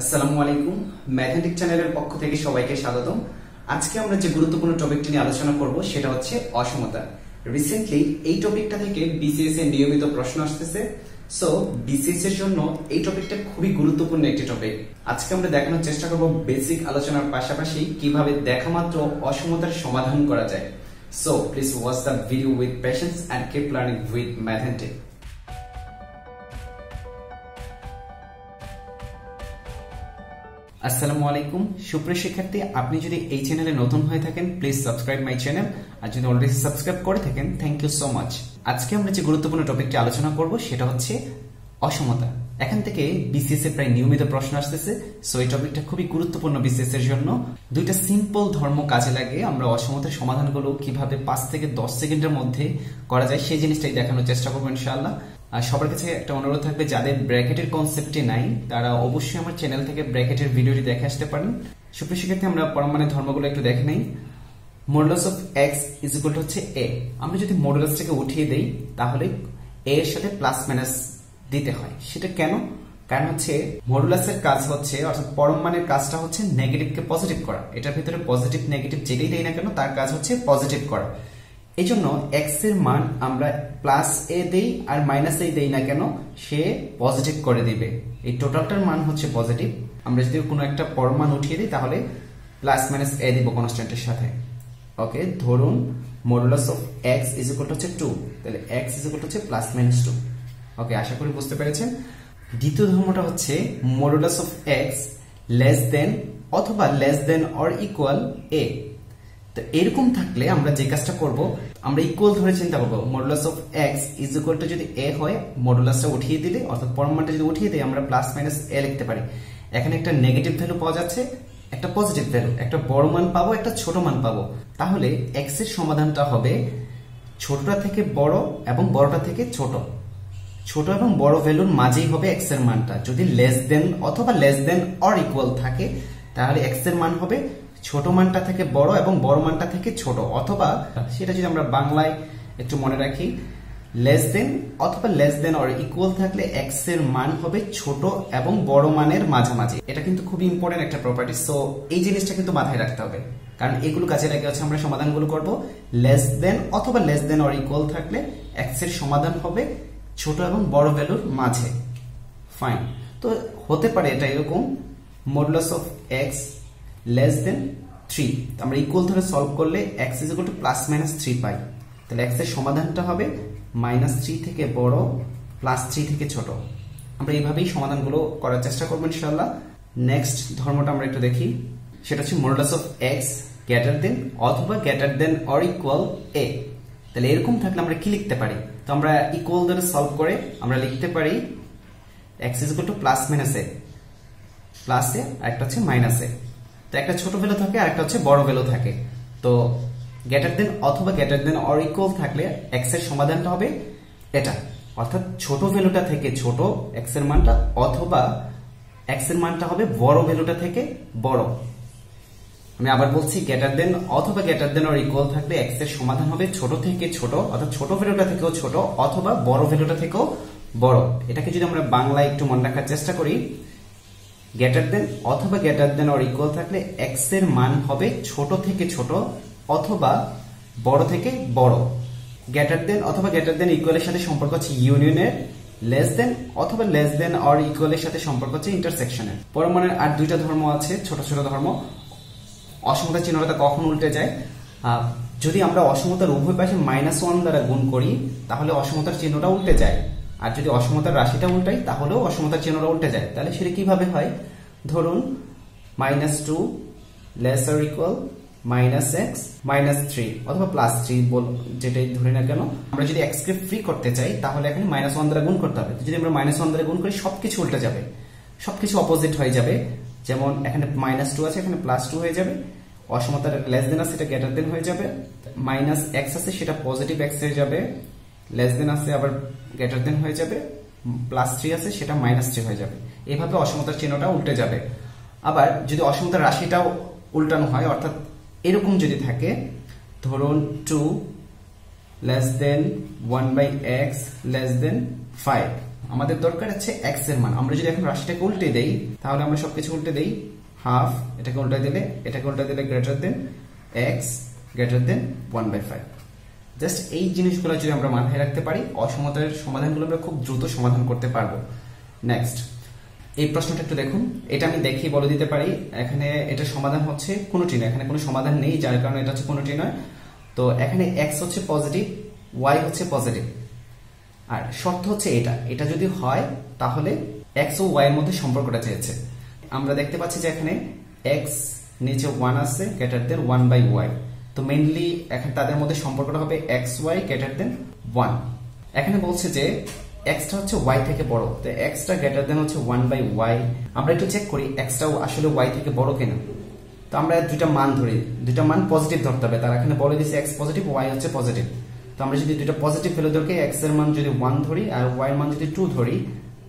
আসসালামু আলাইকুম। ম্যাথমেটিক চ্যানেলের পক্ষ থেকে সবাইকে স্বাগতম। আজকে আমরা যে গুরুত্বপূর্ণ টপিকটি নিয়ে আলোচনা করব, সেটা হচ্ছে অসমতা। রিসেন্টলি এই টপিকটা থেকে বিসিএস এর নিয়মিত প্রশ্ন আসতেছে। সো বিসিএস এর জন্য এই টপিকটা খুবই গুরুত্বপূর্ণ একটি টপিক আজকে আমরা দেখানোর চেষ্টা করব বেসিক আলোচনার পাশাপাশি কীভাবে দেখা মাত্র অসমতার সমাধান করা যায়। So please watch the video with patience and keep learning with mathematics আসসালামু আলাইকুম। সুপ্রিয় শিক্ষার্থী, আপনি যদি এই চ্যানেলে নতুন হয়ে থাকেন প্লিজ সাবস্ক্রাইব মাই চ্যানেল আর যদি অলরেডি সাবস্ক্রাইব করে থাকেন থ্যাংক ইউ সো মাচ আজকে আমরা যে গুরুত্বপূর্ণ টপিকটি আলোচনা করব, সেটা হচ্ছে অসমতা। এখান থেকে বিসিএস এর প্রায় নিয়মিত প্রশ্ন আসতেছে সো এই টপিকটা খুবই গুরুত্বপূর্ণ বিসিএস এর জন্য। দুইটা সিম্পল ধর্ম কাজে লাগে, আমরা অসমতার সমাধানগুলো কীভাবে পাঁচ থেকে দশ সেকেন্ডের মধ্যে করা যায়, সেই জিনিসটাই দেখানোর চেষ্টা করব ইনশাআল্লাহ। আর সবার কাছে একটা অনুরোধ থাকবে, যাদের ব্র্যাকেটের কনসেপ্টে নাই, তারা অবশ্যই আমার চ্যানেল থেকে ব্র্যাকেটের ভিডিওটি দেখে আসতে পারেন। সুপ্রিয় শিক্ষার্থী আমরা পরমাণের ধর্মগুলো একটু দেখে নেই। Modulus of x is equal হচ্ছে এ আমরা যদি মডুলাসটাকে উঠিয়ে দেই, তাহলে এ এর সাথে প্লাস মাইনাস দিতে হয়। সেটা কেন? কারণ হচ্ছে মডুলাসের কাজ হচ্ছে, অর্থাৎ পরম মানের কাজটা হচ্ছে নেগেটিভকে পজিটিভ করা। এটার ভিতরে পজিটিভ নেগেটিভ যেটাই দেই না কেন, তার কাজ হচ্ছে পজিটিভ করা। এই জন্য এক্সের মান আমরা প্লাস এ দেই আর মাইনাস এ দেই না কেন, সে পজিটিভ করে দিবে। এই টোটালটার মান হচ্ছে পজিটিভ আমরা যদি কোনো একটা পরমান উঠিয়ে দিই, তাহলে প্লাস মাইনাস এ দিব কনস্ট্যান্টের সাথে। ওকে ধরুন modulus of x is equal হচ্ছে টু তাহলে এক্স ইজ ইকুয়াল হচ্ছে প্লাস মাইনাস টু ওকে আশা করি বুঝতে পেরেছেন? দ্বিতীয় ধর্মটা হচ্ছে modulus of x less than অথবা less than or equal a তো এরকম থাকলে আমরা যে কাজটা করব, আমরা ইকুয়াল ধরে চিন্তা করব modulus of x is equal to যদি এ হয় মডুলাসটা উঠিয়ে দিলে, অর্থাৎ পরমাণটা যদি উঠিয়ে দিই, আমরা প্লাস মাইনাস এ লিখতে পারি। এখানে একটা নেগেটিভ ভ্যালু পাওয়া যাচ্ছে, একটা পজিটিভ ভ্যালু একটা বড় মান পাবো, একটা ছোট মান পাবো। তাহলে এক্সের সমাধানটা হবে ছোটটা থেকে বড় এবং বড়টা থেকে ছোট। ছোট এবং বড় ভ্যালুর মাঝেই হবে এক্সের মানটা। যদি লেস দেন অথবা লেস দেন অর ইকুয়াল থাকে, তাহলে এক্সের মান হবে ছোট মানটা থেকে বড় এবং বড় মানটা থেকে ছোট, অথবা সেটা যদি আমরা বাংলায় একটু মনে রাখি লেস দেন অথবা লেস দেন অর ইকুয়াল থাকলে এক্সের মান হবে ছোট এবং বড় মানের মাঝামাঝি। এটা কিন্তু খুব ইম্পর্টেন্ট একটা প্রপার্টি সো এই জিনিসটা কিন্তু মাথায় রাখতে হবে। কারণ এগুলো কাজে লাগে হচ্ছে আমরা সমাধানগুলো করব। লেস দেন অথবা লেস দেন অর ইকুয়াল থাকলে এক্সের সমাধান হবে ছোট এবং বড় ভ্যালুর মাঝে। ফাইন তো হতে পারে এটা এরকম modulus of x less than three আমরা ইকুয়াল ধরে সলভ করলে x is to plus minus three পাই। তাহলে এক্সের সমাধানটা হবে মাইনাস থ্রি থেকে বড় প্লাস থ্রি থেকে ছোট। আমরা এইভাবেই সমাধানগুলো করার চেষ্টা করব ইনশাল্লাহ নেক্সট ধর্মটা আমরা একটু দেখি। সেটা হচ্ছে modulus of x greater than অথবা গ্যাটার দেন অর ইকুয়াল এ তাহলে এরকম থাকলে আমরা কি লিখতে পারি? তো আমরা ইকুয়াল ধরে সলভ করে আমরা লিখতে পারি x is to plus minus a plus a আর একটা হচ্ছে মাইনাস এ তো একটা ছোট ভ্যালু থাকে আর একটা হচ্ছে বড় ভ্যালু থাকে। তো গ্রেটার দেন অথবা গ্রেটার দেন অর ইকুয়াল থাকলে এক্সের সমাধানটা হবে এটা। অর্থাৎ ছোট ভ্যালুটা থেকে ছোট এক্সের মানটা অথবা এক্সের মানটা হবে বড় ভ্যালুটা থেকে বড়। আমি আবার বলছি গ্রেটার দেন অথবা গ্রেটার দেন অর ইকুয়াল থাকলে এক্সের সমাধান হবে ছোট থেকে ছোট, অর্থাৎ ছোট ভ্যালুটা থেকেও ছোট অথবা বড় ভ্যালুটা থেকেও বড়। এটাকে যদি আমরা বাংলায় একটু মনে রাখার চেষ্টা করি গ্রেটার দেন অথবা গ্যাটার দেন অর ইকুয়াল থাকলে এক্সের মান হবে ছোট থেকে ছোট অথবা বড় থেকে বড়। গ্যাটার দেন অথবা গ্যাটার দেন ইকুয়ালের সাথে সম্পর্ক হচ্ছে ইউনিয়নের লেস দেন অথবা লেস দেন অর ইকুয়ালের সাথে সম্পর্ক হচ্ছে ইন্টারসেকশনের পরমাণের আর দুইটা ধর্ম আছে, ছোট ছোট ধর্ম। অসমতা চিহ্নটা কখন উল্টে যায়? যদি আমরা অসমতার উভয় পাশে মাইনাস ওয়ান দ্বারা গুণ করি, তাহলে অসমতার চিহ্নটা উল্টে যায়। আর যদি অসমতার রাশিটা উল্টাই, তাহলেও অসমতার চিহ্নটা উল্টে যায়। তাহলে সেটা কীভাবে হয়? ধরুন minus two lesser equal minus x minus three অথবা প্লাস থ্রি বল যেটাই ধরে না কেন। আমরা যদি এক্স কে ফ্রি করতে চাই, তাহলে এখানে মাইনাস ওয়ান দ্বারা গুণ করতে হবে। যদি আমরা মাইনাস ওয়ান দ্বারা গুণ করি, সবকিছু উল্টে যাবে। সবকিছু অপোজিট হয়ে যাবে। যেমন, এখানে মাইনাস টু আছে, এখানে প্লাস টু হয়ে যাবে। অসমতার লেস দেন আছে, সেটা গ্রেটার দেন হয়ে যাবে। মাইনাস এক্স আছে, সেটা পজিটিভ এক্স হয়ে যাবে। লেস দেন আছে আবার গ্রেটার দেন হয়ে যাবে প্লাস থ্রি আছে সেটা মাইনাস থ্রি হয়ে যাবে। এইভাবে অসমতার চিহ্নটা উল্টে যাবে। আবার যদি অসমতার রাশিটাও উল্টানো হয়, অর্থাৎ এরকম যদি থাকে, ধরুন two less than one by x less than five আমাদের দরকার আছে এক্সের মান। আমরা যদি এখন রাশিটাকে উল্টে দেই, তাহলে আমরা সবকিছু উল্টে দেই। হাফ এটাকে উল্টে দিলে, এটাকে উল্টে দিলে greater than x greater than one by five just এই জিনিসগুলো যদি আমরা মাথায় রাখতে পারি, অসমতার সমাধানগুলো আমরা খুব দ্রুত সমাধান করতে পারব। নেক্সট এই প্রশ্নটা একটু দেখুন। এটা আমি দেখি বলে দিতে পারি, এখানে এটা সমাধান হচ্ছে কোনোটি না এখানে কোনো সমাধান নেই, যার কারণে এটা হচ্ছে কোনোটি নয়। তো এখানে এক্স হচ্ছে পজিটিভ ওয়াই হচ্ছে পজিটিভ আর শর্ত হচ্ছে এটা। এটা যদি হয়, তাহলে এক্স ও ওয়াই এর মধ্যে সম্পর্কটা চেয়েছে। আমরা দেখতে পাচ্ছি যে এখানে এক্স নিচে ওয়ান আছে greater than one by y তো মেইনলি এখন তাদের মধ্যে সম্পর্কটা হবে x y greater than one এখানে বলছে যে এক্সটা হচ্ছে ওয়াই থেকে বড়, তো এক্সটা গ্রেটার দেন হচ্ছে ওয়ান বাই ওয়াই আমরা একটু চেক করি এক্সটা আসলে ওয়াই থেকে বড় কিনা। তো আমরা দুইটা মান ধরি, দুইটা মান পজিটিভ ধরতে হবে। তারা এখানে বলে দিচ্ছে এক্স পজিটিভ ওয়াই হচ্ছে পজিটিভ তো আমরা যদি দুইটা পজিটিভ ভ্যালু ধরকে এক্সের মান যদি ওয়ান ধরি আর ওয়াই এর মান যদি টু ধরি,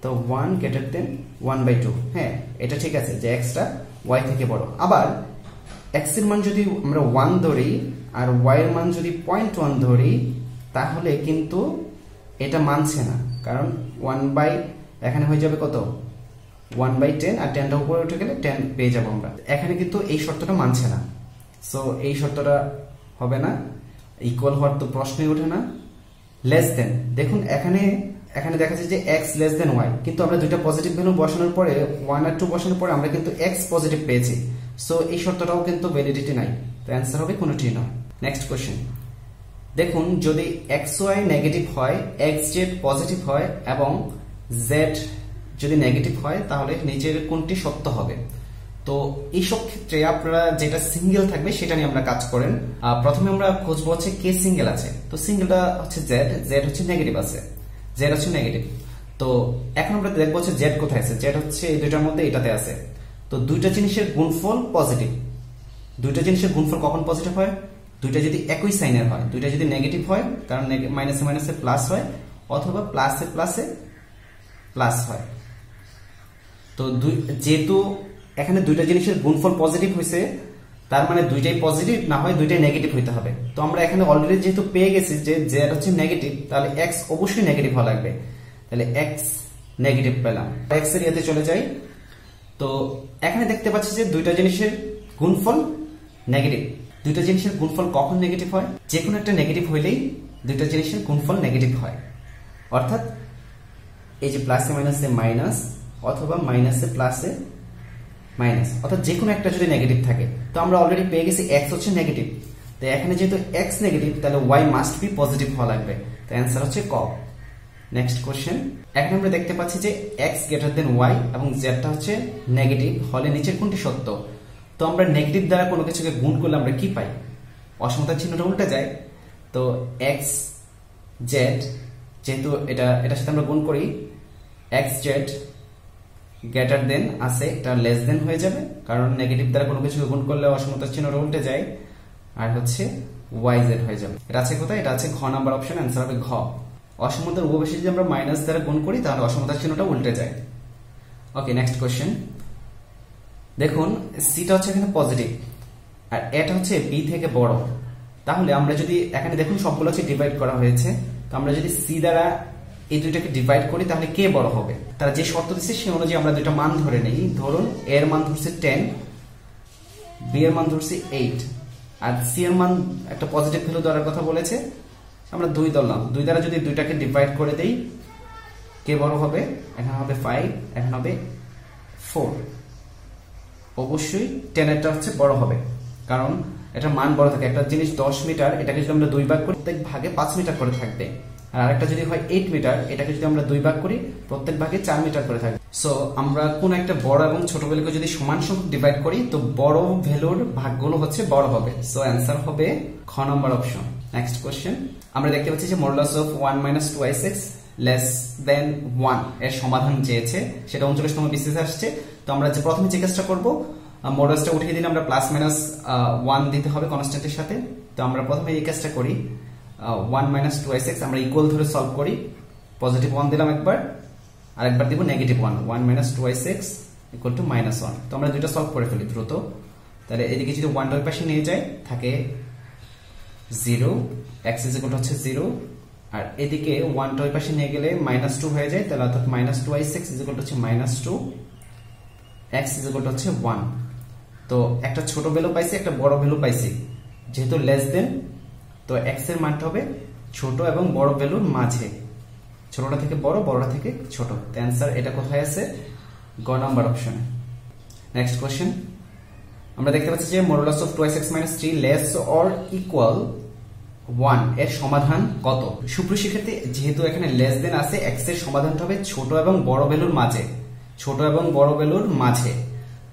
তো one greater than one by two হ্যাঁ এটা ঠিক আছে যে এক্সটা ওয়াই থেকে বড়। আবার এক্সের মান যদি আমরা ওয়ান ধরি আর ওয়াই এর মান যদি পয়েন্ট ওয়ান ধরি, তাহলে কিন্তু এটা মানছে না। কারণ ওয়ান বাই এখানে হয়ে যাবে কত? ওয়ান বাই টেন আর টেনটা উপরে উঠে গেলে টেন পেয়ে যাব আমরা। এখানে কিন্তু এই শর্তটা মানছে না। সো এই শর্তটা হবে না। ইকুয়াল হওয়ার তো প্রশ্নই ওঠে না। লেস দেন দেখুন, এখানে এখানে দেখা যাচ্ছে যে এক্স লেস দেন ওয়াই কিন্তু আমরা দুইটা পজিটিভ ভ্যালু বসানোর পরে ওয়ান আর টু বসানোর পরে আমরা কিন্তু এক্স পজিটিভ পেয়েছি। সো এই শর্তটাও কিন্তু ভ্যালিডিটি নাই। তো অ্যান্সার হবে কোনোটি নয় নেক্সট কোয়েশ্চেন দেখুন, যদি এক্স ওয়াই নেগেটিভ হয় এক্স জেড পজিটিভ হয় এবং জেড যদি নেগেটিভ হয়, তাহলে নিচের কোনটি সত্য হবে? তো এইসব ক্ষেত্রে আপনারা যেটা সিঙ্গেল থাকবে, সেটা নিয়ে আমরা কাজ করেন। প্রথমে আমরা খুঁজবো হচ্ছে কে সিঙ্গেল আছে। তো সিঙ্গেলটা হচ্ছে জেড জেড হচ্ছে নেগেটিভ আছে। জেড হচ্ছে নেগেটিভ তো এখন আমরা দেখব হচ্ছে জেড কোথায় আছে। জেড হচ্ছে এই দুইটার মধ্যে এটাতে আছে। তো দুইটা জিনিসের গুণফল পজিটিভ। দুইটা জিনিসের গুণফল কখন পজিটিভ হয়? দুইটা যদি একই সাইনের হয়, দুইটা যদি নেগেটিভ হয়, কারণ মাইনাসে মাইনাসে প্লাস হয়, অথবা প্লাসে প্লাসে প্লাস হয়। তো দুই যেহেতু এখানে দুইটা জিনিসের গুণফল পজিটিভ হয়েছে তার মানে দুইটাই পজিটিভ না হয় দুইটাই নেগেটিভ হইতে হবে। তো আমরা এখানে অলরেডি যেহেতু পেয়ে গেছি যে জেড হচ্ছে নেগেটিভ তাহলে এক্স অবশ্যই নেগেটিভ হওয়া লাগবে। তাহলে এক্স নেগেটিভ পেলাম। এক্সের ইয়েতে চলে যাই। তো এখানে দেখতে পাচ্ছি যে দুইটা জিনিসের গুণফল নেগেটিভ দুইটা জিনিসের গুণফল কখন নেগেটিভ হয়? যে কোনো একটা নেগেটিভ হইলেই দুইটা জিনিসের গুণফল নেগেটিভ হয়। অর্থাৎ এই যে প্লাসে মাইনাসে মাইনাস অথবা মাইনাসে প্লাসে মাইনাস অর্থাৎ যে কোনো একটা যদি নেগেটিভ থাকে। তো আমরা অলরেডি পেয়ে গেছি এক্স হচ্ছে নেগেটিভ তো এখানে যেহেতু এক্স নেগেটিভ তাহলে ওয়াই মাস্ট বি পজিটিভ হওয়া লাগবে। তো অ্যান্সার হচ্ছে ক। নেক্সট কোশ্চেন এখন আমরা দেখতে পাচ্ছি যে এক্স গ্রেটার দেন ওয়াই এবং জেডটা হচ্ছে নেগেটিভ হলে নিচের কোনটি সত্য? তো আমরা নেগেটিভ দ্বারা কোনো কিছুকে গুণ করলে আমরা কি পাই? অসমতার চিহ্নটা উল্টে যায়। তো এক্স জেড যেহেতু এটা, এটার সাথে আমরা গুণ করি এক্স জেড গ্রেটার দেন আছে, এটা লেস দেন হয়ে যাবে, কারণ নেগেটিভ দ্বারা কোনো কিছুকে গুণ করলে অসমতার চিহ্নটা উল্টে যায়, আর হচ্ছে ওয়াই জেড হয়ে যাবে। এটা আছে কোথায়? এটা আছে ঘ নাম্বার অপশন অ্যান্সার হবে ঘ। অসমতার উপবেশে যদি আমরা মাইনাস দ্বারা গুণ করি, তাহলে অসমতার চিহ্নটা উল্টে যায়। ওকে নেক্সট কোয়েশ্চেন দেখুন সিটা হচ্ছে এখানে পজিটিভ আর এটা হচ্ছে বি থেকে বড়। তাহলে আমরা যদি এখানে দেখুন, সবগুলো হচ্ছে ডিভাইড করা হয়েছে। তো আমরা যদি সি দ্বারা এই দুইটাকে ডিভাইড করি, তাহলে কে বড় হবে? তারা যে শর্ত দিচ্ছে, সেই অনুযায়ী আমরা দুইটা মান ধরে নেই। ধরুন এর মান ধরছে টেন বি এর মান ধরছি এইট আর সি এর মান একটা পজিটিভ ভ্যালু ধরার কথা বলেছে। আমরা দুই ধরলাম দুই দ্বারা যদি দুইটাকে ডিভাইড করে দেই, কে বড় হবে? এখানে হবে ফাইভ এখানে হবে ফোর অবশ্যই টেনেরটা হচ্ছে বড় হবে, কারণ এটা মান বড় থাকে। একটা জিনিস দশ মিটার, এটাকে যদি আমরা দুই ভাগ করি, প্রত্যেক ভাগে পাঁচ মিটার করে থাকবে। আর আরেকটা যদি হয় এইট মিটার, এটাকে যদি আমরা দুই ভাগ করি, প্রত্যেক ভাগে চার মিটার করে থাকবে। সো আমরা কোন একটা বড় এবং ছোট ভ্যালুকে যদি সমান সংখ্যক ডিভাইড করি, তো বড় ভ্যালুর ভাগগুলো হচ্ছে বড় হবে। সো অ্যান্সার হবে খ নম্বর অপশন নেক্সট কোয়েশ্চেন আমরা দেখতে পাচ্ছি যে modulus of one minus two i six less than ওয়ানের সমাধান চেয়েছে। সেটা উনচল্লিশতম বিসিএস আসছে। তো আমরা যে প্রথমে যে কাজটা করব মডাসটা উঠিয়ে দিলে আমরা প্লাস মাইনাস ওয়ান দিতে হবে কনস্ট্যান্টের সাথে। তো আমরা প্রথমে এই কাজটা করি। ওয়ান মাইনাস টু এক্স আমরা ইকুয়াল ধরে সলভ করি। পজিটিভ ওয়ান দিলাম একবার। আর একবার দিব negative one one minus two i six equal to minus one তো আমরা দুইটা সলভ করে ফেলি দ্রুত। তাহলে এদিকে যদি ওয়ানটার পাশে নিয়ে যায়, থাকে জিরো এক্স ইজ ইকুয়াল হচ্ছে জিরো। আর এদিকে ওয়ানটা ওই পাশে নিয়ে গেলে মাইনাস টু হয়ে যায়, তাহলে অর্থাৎ minus two i six equal হচ্ছে মাইনাস টু এক্স ইজিকল হচ্ছে ওয়ান তো একটা ছোট ভ্যালু পাইছি, একটা বড় ভ্যালু পাইছি। যেহেতু লেস দেন তো এক্সের মানটা হবে ছোট এবং বড় ভ্যালুর মাঝে। ছোটটা থেকে বড়, বড়টা থেকে ছোট। অ্যান্সার এটা কোথায় আছে? গ নাম্বার অপশনে নেক্সট কোশ্চেন আমরা দেখতে পাচ্ছি যে modulus of twice x minus three less or equal ওয়ানের সমাধান কত? সুপ্রিয় শিক্ষার্থী যেহেতু এখানে লেস দেন আছে এক্সের সমাধানটা হবে ছোট এবং বড় ভ্যালুর মাঝে। ছোট এবং বড় ভ্যালুর মাঝে।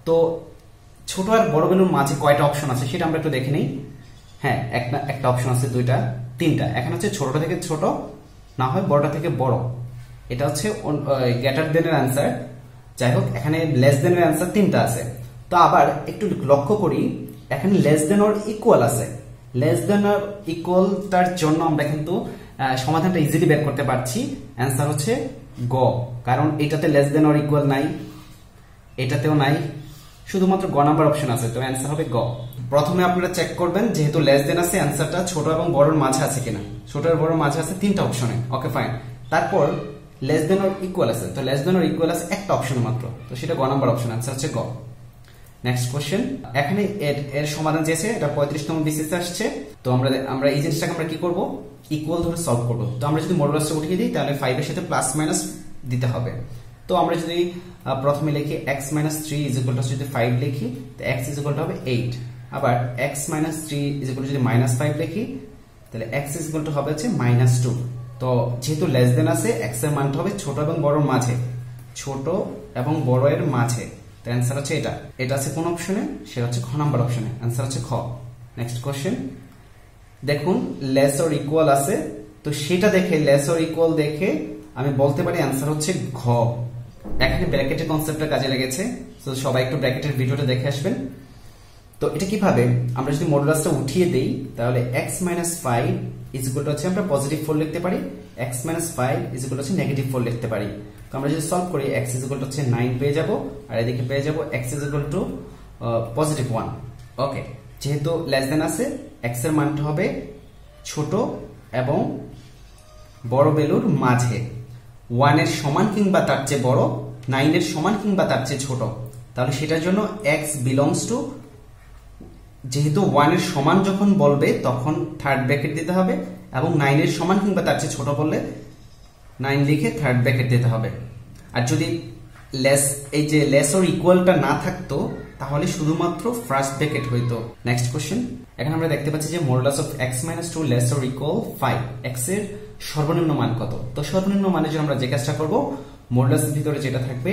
তো ছোট আর বড় ভ্যালুর মাঝে কয়টা অপশন আছে সেটা আমরা একটু দেখে নিই। হ্যাঁ একটা একটা অপশন আছে, দুইটা, তিনটা। এখানে হচ্ছে ছোটটা থেকে ছোট, না হয় বড়টা থেকে বড়। এটা হচ্ছে গ্রেটার দেনের অ্যান্সার যাই হোক, এখানে লেস দেনের অ্যান্সার তিনটা আছে। তো আবার একটু লক্ষ্য করি, এখানে লেস দেন ওর ইকুয়াল আছে। লেস দেন আর ইকুয়ালটার জন্য আমরা কিন্তু সমাধানটা ইজিলি বের করতে পারছি। অ্যান্সার হচ্ছে গ, কারণ এটাতে লেস দেন অর ইকুয়াল নাই, এটাতেও নাই। শুধুমাত্র গ নাম্বার অপশন আছে, তো অ্যান্সার হবে গ। প্রথমে আপনারা চেক করবেন, যেহেতু লেস দেন আছে অ্যান্সারটা ছোট এবং বড়র মাঝে আছে কিনা। ছোট আর বড়র মাঝে আছে তিনটা অপশনে ওকে ফাইন তারপর লেস দেন অর ইকুয়াল আছে, তো লেস দেন অর ইকুয়াল আছে একটা অপশন মাত্র। তো সেটা গ নাম্বার অপশন অ্যান্সার হচ্ছে গ। নেক্সট কোশ্চেন এখানে এর এর সমাধান চেয়েছে, এটা পঁয়ত্রিশতম বিসিসে আসছে। তো আমরা আমরা এই জিনিসটাকে আমরা কি করব? ইকুয়াল ধরে সলভ করব। তো আমরা যদি মডুলাসটা উঠিয়ে দিই, তাহলে ফাইভের সাথে প্লাস মাইনাস দিতে হবে। তো আমরা যদি প্রথমে লিখি x minus three is equal যদি ফাইভ লিখি, তো এক্স ইজ ইকুয়াল হবে এইট আবার x minus three is equal যদি মাইনাস ফাইভ লিখি, তাহলে এক্স ইজ ইকুয়াল হবে হচ্ছে মাইনাস টু তো যেহেতু লেস দেন আছে এক্সের মানটা হবে ছোট এবং বড় মাঝে। ছোট এবং বড় এর মাঝে। তো অ্যান্সার হচ্ছে এটা। এটা আছে কোন অপশনে সেটা হচ্ছে খ নাম্বার অপশনে অ্যান্সার হচ্ছে খ। নেক্সট কোশ্চেন দেখুন লেস অর ইকুয়াল আছে। তো সেটা দেখে লেস অর ইকুয়াল দেখে আমি বলতে পারি অ্যান্সার হচ্ছে ঘ। এখানে ব্র্যাকেটের কনসেপ্টটা কাজে লেগেছে। তো সবাই একটু ব্র্যাকেটের ভিডিওটা দেখে আসবেন। তো এটা কীভাবে? আমরা যদি মডুলাসটা উঠিয়ে দেই, তাহলে x minus five is equal হচ্ছে আমরা পজিটিভ ফোর লিখতে পারি। X minus five is equal হচ্ছে নেগেটিভ ফোর লিখতে পারি। তো আমরা যদি সলভ করি এক্স ইজ ইকুয়াল হচ্ছে নাইন পেয়ে যাব, আর এদিকে পেয়ে যাব x is equal to positive one okay যেহেতু লেস দেন আছে এক্সের মানটা হবে ছোট এবং বড় বেলুর মাঝে। ওয়ানের সমান কিংবা তার চেয়ে বড় নাইনের সমান কিংবা তার চেয়ে ছোট। তাহলে সেটার জন্য এক্স বিলংস টু যেহেতু ওয়ানের সমান যখন বলবে, তখন থার্ড ব্র্যাকেট দিতে হবে, এবং নাইনের সমান কিংবা তার চেয়ে ছোট বললে নাইন লিখে থার্ড ব্র্যাকেট দিতে হবে। আর যদি লেস এই যে লেস ওর ইকুয়ালটা না থাকতো, তাহলে শুধুমাত্র ফার্স্ট ব্র্যাকেট হইতো। নেক্সট কোশ্চেন এখন আমরা দেখতে পাচ্ছি যে modulus of x minus two less or equal five এক্সের সর্বনিম্ন মান কত? তো সর্বনিম্ন মানের জন্য আমরা যে কাজটা করব মডুলাসের ভিতরে যেটা থাকবে,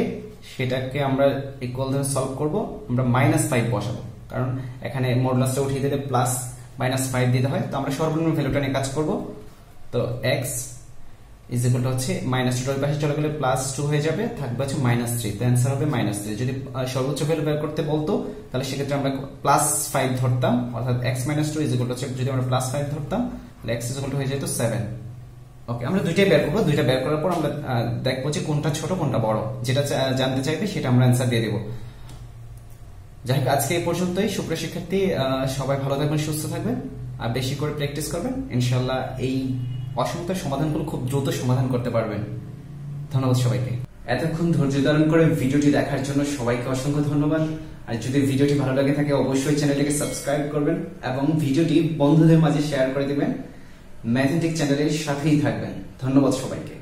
সেটাকে আমরা ইকুয়াল ধরে সলভ করব, আমরা মাইনাস ফাইভ বসাবো। কারণ এখানে মডুলাসটা উঠিয়ে দিলে প্লাস মাইনাস ফাইভ দিতে হয়। তো আমরা সর্বনিম্ন ভ্যালুটা নিয়ে কাজ করব। তো এক্স ইজ ইকুয়াল টু হচ্ছে মাইনাস টু ওই পাশে চলে গেলে প্লাস টু হয়ে যাবে, থাকবে হচ্ছে মাইনাস থ্রি তো অ্যান্সার হবে মাইনাস থ্রি যদি সর্বোচ্চ ভ্যালু বের করতে বলতো, তাহলে সেক্ষেত্রে আমরা প্লাস ফাইভ ধরতাম, অর্থাৎ x minus two is equal হচ্ছে, যদি আমরা প্লাস ফাইভ ধরতাম, তাহলে এক্স ইজ ইকুয়াল টু হয়ে যেত সেভেন ওকে আমরা দুইটাই বের করব। দুইটা বের করার পর আমরা দেখব যে কোনটা ছোট, কোনটা বড়। যেটা জানতে চাইবে সেটা আমরা অ্যান্সার দিয়ে দেবো। যাই হোক, আজকে এই পর্যন্তই। সুপ্রিয় শিক্ষার্থী সবাই ভালো থাকবেন, সুস্থ থাকবেন। আর বেশি করে প্র্যাকটিস করবেন। ইনশাল্লাহ এই অসংখ্য সমাধানগুলো খুব দ্রুত সমাধান করতে পারবেন। ধন্যবাদ সবাইকে। এতক্ষণ ধৈর্য ধারণ করে ভিডিওটি দেখার জন্য সবাইকে অসংখ্য ধন্যবাদ। আর যদি ভিডিওটি ভালো লাগে থাকে, অবশ্যই চ্যানেলটিকে সাবস্ক্রাইব করবেন এবং ভিডিওটি বন্ধুদের মাঝে শেয়ার করে দেবেন। ম্যাথমেটিক চ্যানেলের সাথেই থাকবেন। ধন্যবাদ সবাইকে।